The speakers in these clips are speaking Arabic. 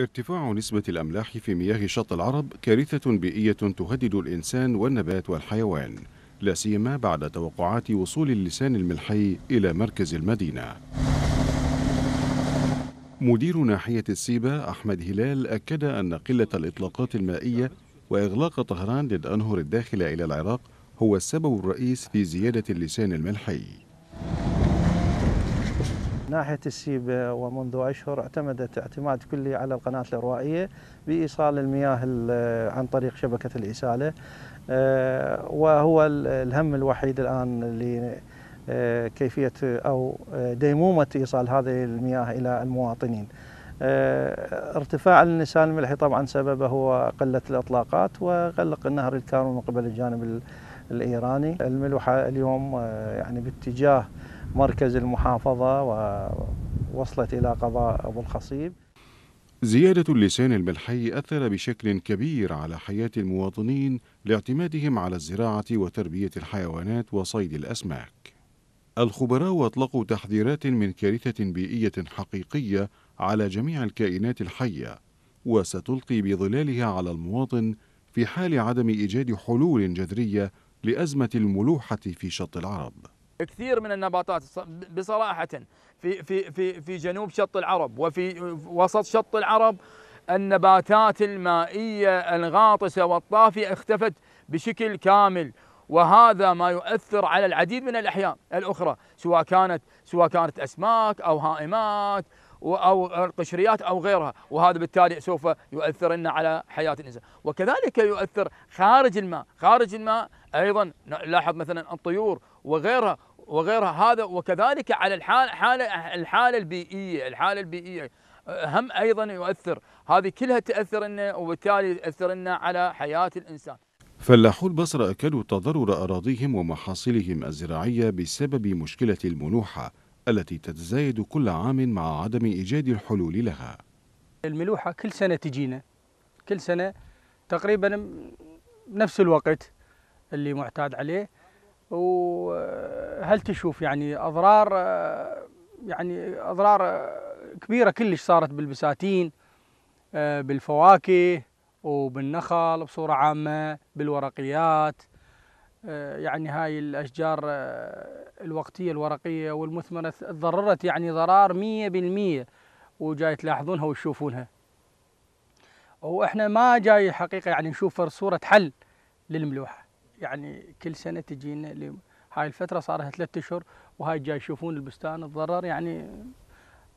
ارتفاع نسبة الأملاح في مياه شط العرب كارثة بيئية تهدد الإنسان والنبات والحيوان لا سيما بعد توقعات وصول اللسان الملحي إلى مركز المدينة. مدير ناحية السيبة أحمد هلال أكد أن قلة الإطلاقات المائية وإغلاق طهران للأنهر الداخلة إلى العراق هو السبب الرئيس في زيادة اللسان الملحي. ناحية السيبة ومنذ أشهر اعتمدت اعتماد كلي على القناة الإروائية بإيصال المياه عن طريق شبكة الإسالة آه، وهو الهم الوحيد الآن لكيفية آه، أو آه، ديمومة إيصال هذه المياه إلى المواطنين. ارتفاع النسال الملحي طبعا سببه هو قلة الإطلاقات وغلق النهر الكارون من قبل الجانب الإيراني الملوحة اليوم يعني باتجاه مركز المحافظة ووصلت إلى قضاء أبو الخصيب زيادة اللسان الملحي أثر بشكل كبير على حياة المواطنين لاعتمادهم على الزراعة وتربية الحيوانات وصيد الأسماك. الخبراء أطلقوا تحذيرات من كارثة بيئية حقيقية على جميع الكائنات الحية، وستلقي بظلالها على المواطن في حال عدم إيجاد حلول جذرية لأزمة الملوحة في شط العرب. كثير من النباتات بصراحة في في في في جنوب شط العرب وفي وسط شط العرب النباتات المائية الغاطسة والطافية اختفت بشكل كامل. وهذا ما يؤثر على العديد من الاحياء الأخرى سواء كانت سواء كانت أسماك أو هائمات أو القشريات أو غيرها. وهذا بالتالي سوف يؤثر على حياة الإنسان. وكذلك يؤثر خارج الماء. خارج الماء أيضا نلاحظ مثلا الطيور وغيرها وغيرها هذا وكذلك على الحالة حالة الحالة البيئية الحالة البيئية. هم أيضا يؤثر هذه كلها تأثر لنا وبالتالي تأثر لنا على حياة الإنسان. فلاحو البصرة أكدوا تضرر أراضيهم ومحاصيلهم الزراعية بسبب مشكلة الملوحة التي تتزايد كل عام مع عدم إيجاد الحلول لها. الملوحة كل سنة تجينا. كل سنة تقريبا نفس الوقت. اللي معتاد عليه. وهل تشوف يعني أضرار يعني أضرار كبيرة كلش صارت بالبساتين بالفواكه وبالنخل بصورة عامة بالورقيات يعني هاي الأشجار الوقتية الورقية والمثمرة تضررت يعني ضرار 100% وجاي تلاحظونها وتشوفونها. وإحنا ما جاي حقيقة يعني نشوف صورة حل للملوحة. يعني كل سنة تجينا هاي الفترة صار لها ثلاثة أشهر وهاي جاي يشوفون البستان تضرر يعني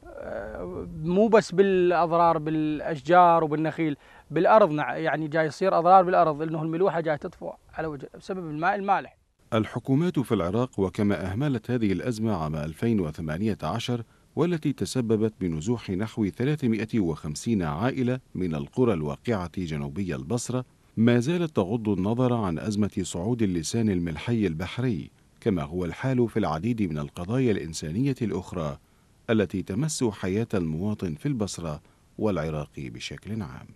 آه، مو بس بالأضرار بالأشجار وبالنخيل بالأرض يعني جاي يصير أضرار بالأرض لأنه الملوحة جاي تطفو على وجه بسبب الماء المالح. الحكومات في العراق وكما أهملت هذه الأزمة عام 2018 والتي تسببت بنزوح نحو 350 عائلة من القرى الواقعة جنوبي البصرة ما زالت تغض النظر عن أزمة صعود اللسان الملحي البحري كما هو الحال في العديد من القضايا الإنسانية الأخرى التي تمس حياة المواطن في البصرة والعراق بشكل عام.